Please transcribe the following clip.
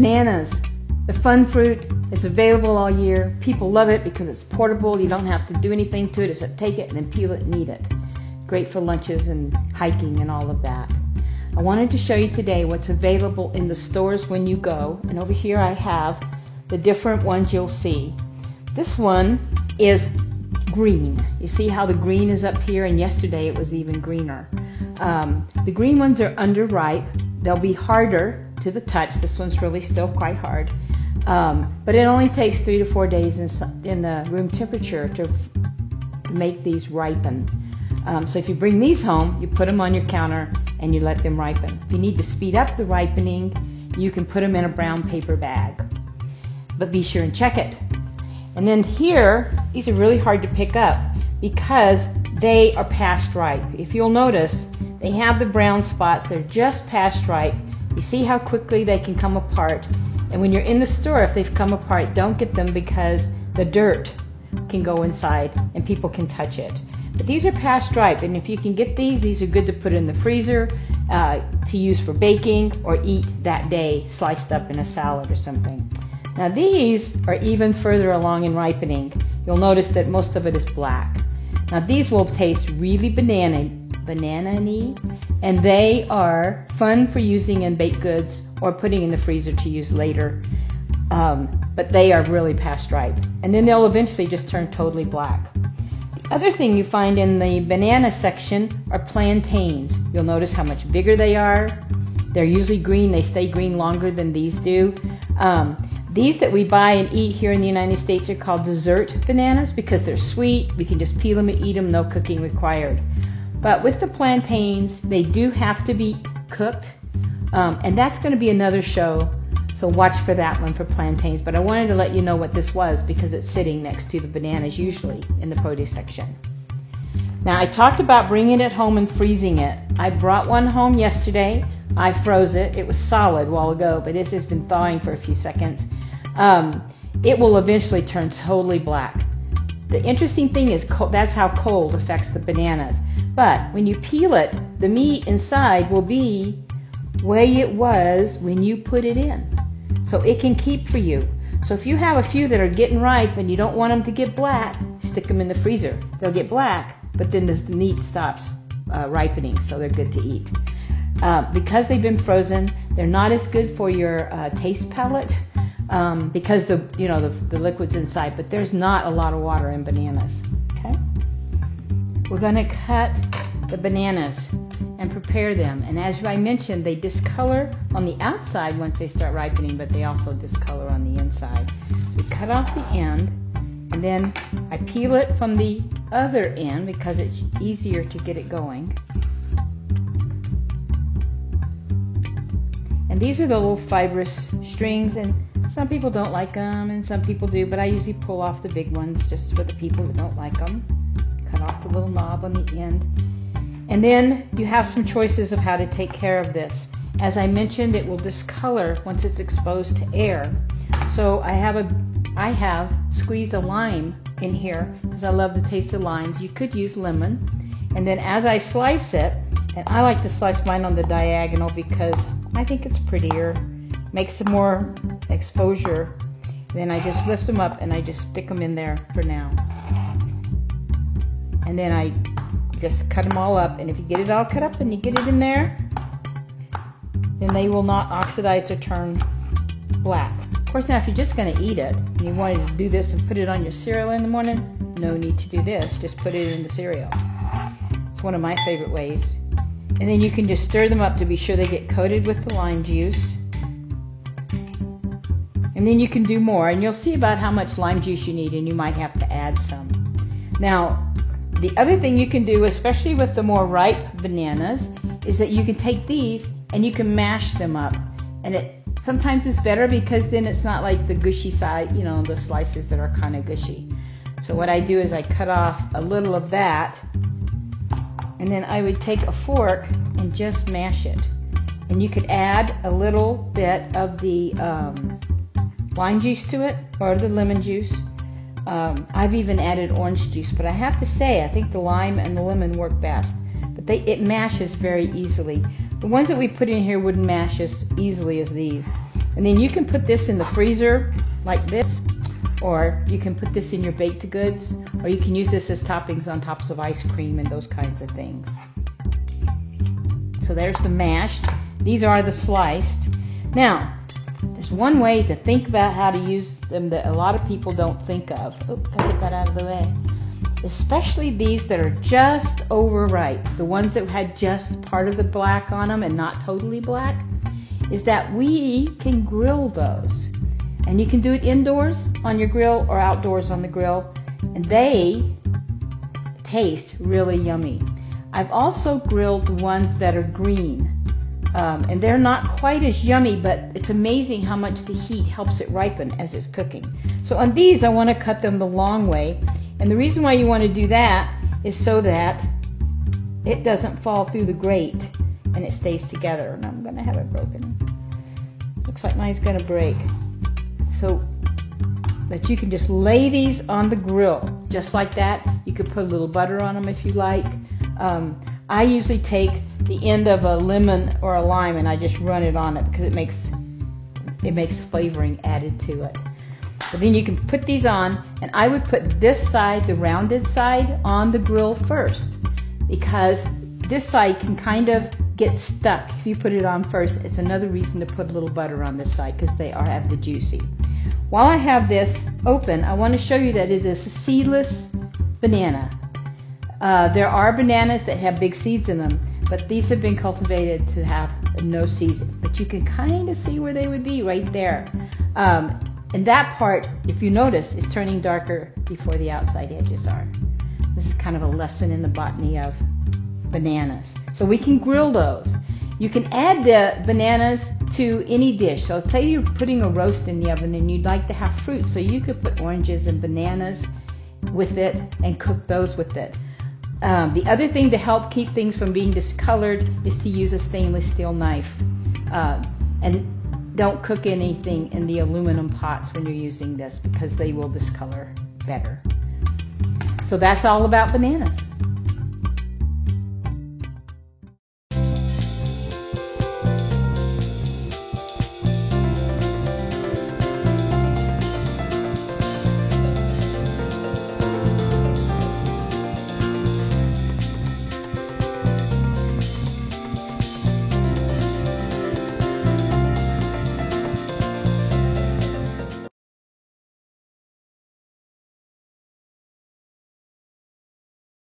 bananas. The fun fruit is available all year. People love it because it's portable. You don't have to do anything to it except take it and then peel it and eat it. Great for lunches and hiking and all of that. I wanted to show you today what's available in the stores when you go. And over here I have the different ones you'll see. This one is green. You see how the green is up here, and yesterday it was even greener. Um, the green ones are underripe. They'll be harder to the touch. This one's really still quite hard. Um, but it only takes three to four days in, in the room temperature to, to make these ripen. Um, so if you bring these home, you put them on your counter and you let them ripen. If you need to speed up the ripening, you can put them in a brown paper bag. But be sure and check it. And then here, these are really hard to pick up because they are past ripe. If you'll notice, they have the brown spots. They're just past ripe. You see how quickly they can come apart. And when you're in the store, if they've come apart, don't get them because the dirt can go inside and people can touch it. But these are past ripe, and if you can get these, these are good to put in the freezer uh, to use for baking or eat that day, sliced up in a salad or something. Now these are even further along in ripening. You'll notice that most of it is black. Now these will taste really banana banana-y, and they are fun for using in baked goods or putting in the freezer to use later. Um, but they are really past ripe. And then they'll eventually just turn totally black. The other thing you find in the banana section are plantains. You'll notice how much bigger they are. They're usually green. They stay green longer than these do. Um, these that we buy and eat here in the United States are called dessert bananas because they're sweet. We can just peel them and eat them, no cooking required. But with the plantains, they do have to be cooked, um, and that's going to be another show. So watch for that one for plantains. But I wanted to let you know what this was because it's sitting next to the bananas usually in the produce section. Now I talked about bringing it home and freezing it. I brought one home yesterday. I froze it. It was solid a while ago, but it has been thawing for a few seconds. Um, it will eventually turn totally black. The interesting thing is co- that's how cold affects the bananas. But when you peel it, the meat inside will be way it was when you put it in. So it can keep for you. So if you have a few that are getting ripe and you don't want them to get black, stick them in the freezer. They'll get black, but then the meat stops uh, ripening, so they're good to eat. Uh, because they've been frozen, they're not as good for your uh, taste palate um, because the you know the, the liquids inside. But there's not a lot of water in bananas. We're going to cut the bananas and prepare them. And as I mentioned, they discolor on the outside once they start ripening, but they also discolor on the inside. We cut off the end, and then I peel it from the other end because it's easier to get it going. And these are the little fibrous strings, and some people don't like them, and some people do, but I usually pull off the big ones just for the people who don't like them. Cut off the little knob on the end. And then you have some choices of how to take care of this. As I mentioned, it will discolor once it's exposed to air. So I have a I have squeezed a lime in here because I love the taste of limes. You could use lemon. And then as I slice it, and I like to slice mine on the diagonal because I think it's prettier, makes some more exposure. Then I just lift them up and I just stick them in there for now. And then I just cut them all up. And if you get it all cut up and you get it in there, then they will not oxidize or turn black. Of course, now if you're just going to eat it and you wanted to do this and put it on your cereal in the morning, no need to do this. Just put it in the cereal. It's one of my favorite ways. And then you can just stir them up to be sure they get coated with the lime juice. And then you can do more, and you'll see about how much lime juice you need, and you might have to add some. Now, the other thing you can do, especially with the more ripe bananas, is that you can take these and you can mash them up. And it sometimes is better because then it's not like the gushy side, you know, the slices that are kind of gushy. So what I do is I cut off a little of that and then I would take a fork and just mash it. And you could add a little bit of the um, lime juice to it or the lemon juice. Um, I've even added orange juice, but I have to say I think the lime and the lemon work best. But they, it mashes very easily. The ones that we put in here wouldn't mash as easily as these. And then you can put this in the freezer like this, or you can put this in your baked goods, or you can use this as toppings on tops of ice cream and those kinds of things. So there's the mashed. These are the sliced. Now, there's one way to think about how to use them that a lot of people don't think of. Oop, I'll get that out of the way. Especially these that are just overripe, the ones that had just part of the black on them and not totally black, is that we can grill those. And you can do it indoors on your grill or outdoors on the grill. And they taste really yummy. I've also grilled the ones that are green. Um, and they're not quite as yummy, but it's amazing how much the heat helps it ripen as it's cooking. So on these, I want to cut them the long way. And the reason why you want to do that is so that it doesn't fall through the grate and it stays together. And I'm going to have it broken. Looks like mine's going to break. So that you can just lay these on the grill just like that. You could put a little butter on them if you like. Um, I usually take the end of a lemon or a lime and I just run it on it because it makes it makes flavoring added to it. But then you can put these on, and I would put this side, the rounded side, on the grill first because this side can kind of get stuck if you put it on first. It's another reason to put a little butter on this side because they are have the juicy. While I have this open, I want to show you that it is a seedless banana. Uh, there are bananas that have big seeds in them, but these have been cultivated to have no seeds. But you can kind of see where they would be right there. Um, and that part, if you notice, is turning darker before the outside edges are. This is kind of a lesson in the botany of bananas. So we can grill those. You can add the bananas to any dish. So say you're putting a roast in the oven and you'd like to have fruit, so you could put oranges and bananas with it and cook those with it. Um, the other thing to help keep things from being discolored is to use a stainless steel knife. Uh, and don't cook anything in the aluminum pots when you're using this because they will discolor better. So that's all about bananas.